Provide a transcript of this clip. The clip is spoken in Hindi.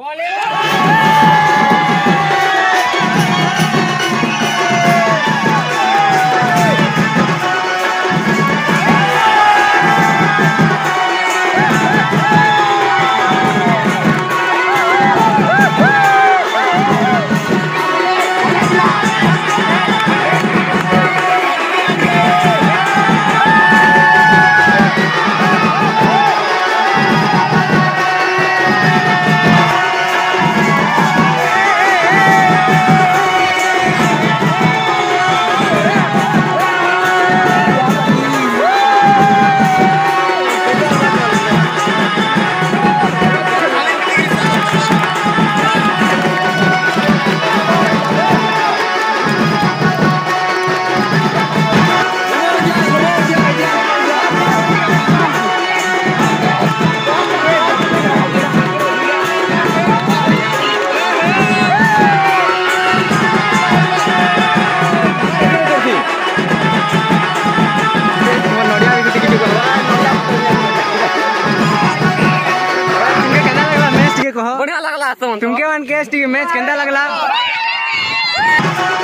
Valeu! मैच ଟିକେ कह बढ़िया लगला? तुम तुमके